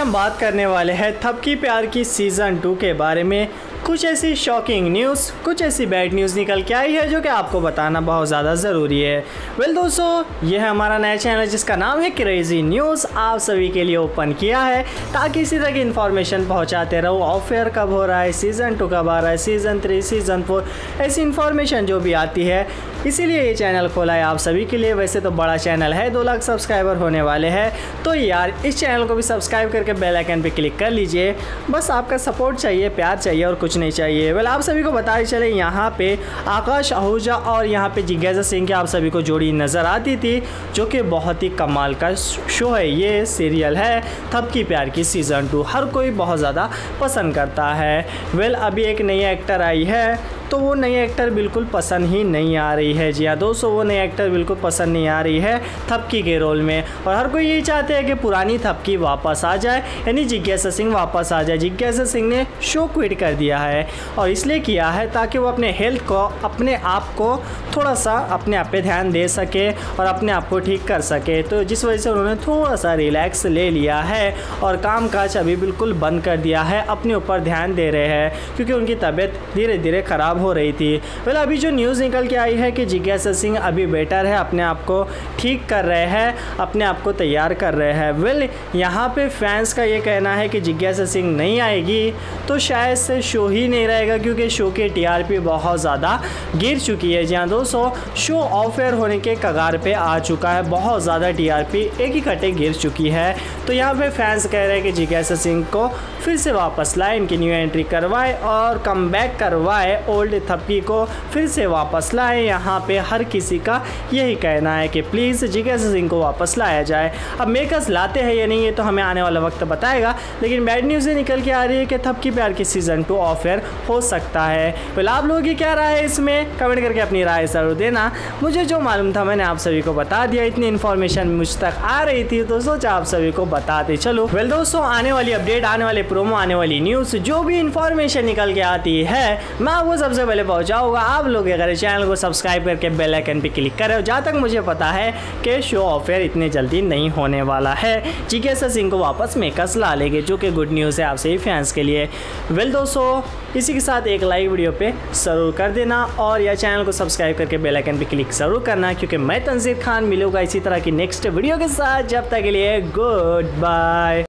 हम बात करने वाले हैं थपकी प्यार की सीज़न टू के बारे में। कुछ ऐसी शॉकिंग न्यूज़ कुछ ऐसी बैड न्यूज़ निकल के आई है जो कि आपको बताना बहुत ज़्यादा ज़रूरी है। वेल well, दोस्तों ये है हमारा नया चैनल जिसका नाम है क्रेजी न्यूज़ आप सभी के लिए ओपन किया है ताकि इसी तरह की इन्फॉर्मेशन पहुँचाते रहो ऑफेयर कब हो रहा है? सीज़न टू कब आ रहा है? सीज़न थ्री सीज़न फोर ऐसी इन्फॉर्मेशन जो भी आती है। इसीलिए ये चैनल खोला है आप सभी के लिए। वैसे तो बड़ा चैनल है दो लाख सब्सक्राइबर होने वाले हैं। तो यार इस चैनल को भी सब्सक्राइब करके बेल आइकन पे क्लिक कर लीजिए। बस आपका सपोर्ट चाहिए प्यार चाहिए और कुछ नहीं चाहिए। वेल आप सभी को बताते चले, यहाँ पे आकाश आहूजा और यहाँ पे जिज्ञासा सिंह की आप सभी को जोड़ी नज़र आती थी, जो कि बहुत ही कमाल का शो है। ये सीरियल है थपकी प्यार की सीज़न टू हर कोई बहुत ज़्यादा पसंद करता है। वेल अभी एक नई एक्टर आई है तो वो नई एक्टर बिल्कुल पसंद ही नहीं आ रही है। जी हाँ दोस्तों, वो नई एक्टर बिल्कुल पसंद नहीं आ रही है थपकी के रोल में। और हर कोई यही चाहते हैं कि पुरानी थपकी वापस आ जाए, यानी जिज्ञासा सिंह वापस आ जाए। जिज्ञासा सिंह ने शो क्विट कर दिया है और इसलिए किया है ताकि वो अपने हेल्थ को, अपने आप को थोड़ा सा अपने आप पे ध्यान दे सके और अपने आप को ठीक कर सके। तो जिस वजह से उन्होंने थोड़ा सा रिलैक्स ले लिया है और काम काज अभी बिल्कुल बंद कर दिया है, अपने ऊपर ध्यान दे रहे हैं, क्योंकि उनकी तबीयत धीरे धीरे ख़राब हो रही थी। वेल अभी जो न्यूज़ निकल के आई है कि जिज्ञासा सिंह अभी बेटर है, अपने आप को ठीक कर रहे हैं, अपने आप को तैयार कर रहे हैं। वेल यहाँ पे फैंस का ये कहना है कि जिज्ञासा सिंह नहीं आएगी तो शायद से शो ही नहीं रहेगा, क्योंकि शो की टीआरपी बहुत ज़्यादा गिर चुकी है। जहाँ दोस्तों शो ऑफ़ एयर होने के कगार पे आ चुका है, बहुत ज़्यादा टीआरपी एक ही कटे गिर चुकी है। तो यहाँ पे फैंस कह रहे हैं कि जिज्ञासा सिंह को फिर से वापस लाए इनकी न्यू एंट्री करवाए और कम बैक करवाए ओल्ड थप्पी को फिर से वापस लाए। यहाँ पे हर किसी का यही कहना है कि प्लीज़ जिज्ञासा सिंह को वापस लाया जाए। अब मेकर्स लाते हैं या नहीं, ये तो हमें आने वाला वक्त बताएगा। लेकिन बैड न्यूज़ ये निकल के आ रही है कि थपकी प्यार की सीज़न टू ऑफ़ एयर हो सकता है। फिर आप लोगों की क्या राय है इसमें? कमेंट करके अपनी राय ज़रूर देना। मुझे जो मालूम था, मैंने आप सभी को बता दिया। इतनी इन्फॉर्मेशन मुझ तक आ रही थी तो सोचा आप सभी को बताते चलो वेल दोस्तों, आने वाली अपडेट आने वाले प्रोमो आने वाली न्यूज़ जो भी इन्फॉर्मेशन निकल के आती है, मैं आपको सबसे पहले पहुंचाऊँगा। आप लोग अगर चैनल को सब्सक्राइब करके बेल आइकन पे क्लिक करें जहाँ तक मुझे पता है कि शो ऑफेयर इतने जल्दी नहीं होने वाला है। जिज्ञासा सिंह को वापस मेकर्स ला लेंगे, जो कि गुड न्यूज़ है आपसे ही फैंस के लिए। वेल दोस्तों, इसी के साथ एक लाइक वीडियो पे ज़रूर कर देना और यह चैनल को सब्सक्राइब करके बेल पर क्लिक ज़रूर करना, क्योंकि मैं तंजीर खान मिलूँगा इसी तरह की नेक्स्ट वीडियो के साथ। जब तक के लिए गुड बाय